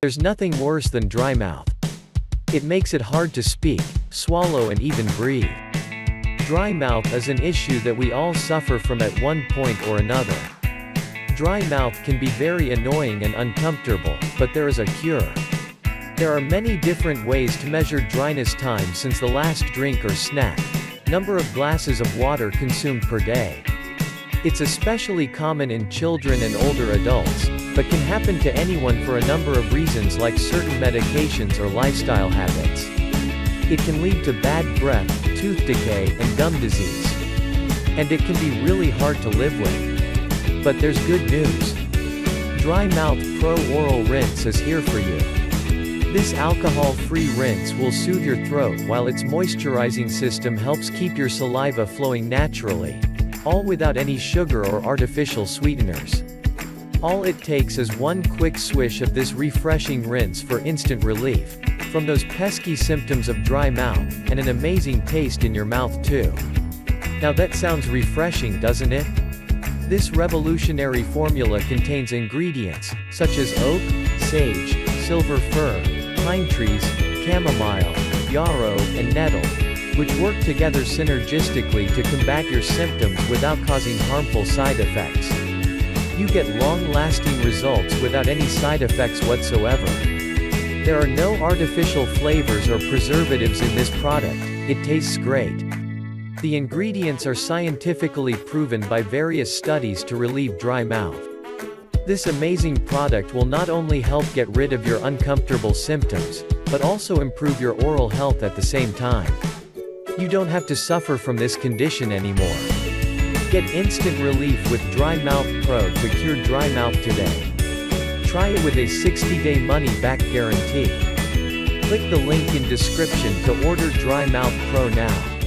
There's nothing worse than dry mouth. It makes it hard to speak, swallow and even breathe. Dry mouth is an issue that we all suffer from at one point or another. Dry mouth can be very annoying and uncomfortable, but there is a cure. There are many different ways to measure dryness time since the last drink or snack, number of glasses of water consumed per day. It's especially common in children and older adults, but can happen to anyone for a number of reasons like certain medications or lifestyle habits. It can lead to bad breath, tooth decay, and gum disease. And it can be really hard to live with. But there's good news. Dry Mouth Pro Oral Rinse is here for you. This alcohol-free rinse will soothe your throat while its moisturizing system helps keep your saliva flowing naturally. All without any sugar or artificial sweeteners. All it takes is one quick swish of this refreshing rinse for instant relief, from those pesky symptoms of dry mouth, and an amazing taste in your mouth too. Now that sounds refreshing doesn't it? This revolutionary formula contains ingredients, such as oak, sage, silver fir, pine trees, chamomile, yarrow, and nettle, which work together synergistically to combat your symptoms without causing harmful side effects. You get long-lasting results without any side effects whatsoever. There are no artificial flavors or preservatives in this product, it tastes great. The ingredients are scientifically proven by various studies to relieve dry mouth. This amazing product will not only help get rid of your uncomfortable symptoms, but also improve your oral health at the same time. You don't have to suffer from this condition anymore. Get instant relief with Dry Mouth Pro to cure dry mouth today. Try it with a 60-day money-back guarantee. Click the link in description to order Dry Mouth Pro now.